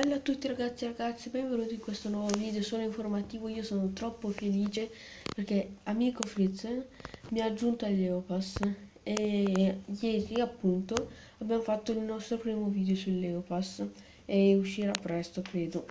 Bella a tutti ragazzi e ragazze, benvenuti in questo nuovo video, sono informativo, io sono troppo felice perché amico Fritz mi ha aggiunto al Leopass e ieri appunto abbiamo fatto il nostro primo video sul Leopass e uscirà presto credo.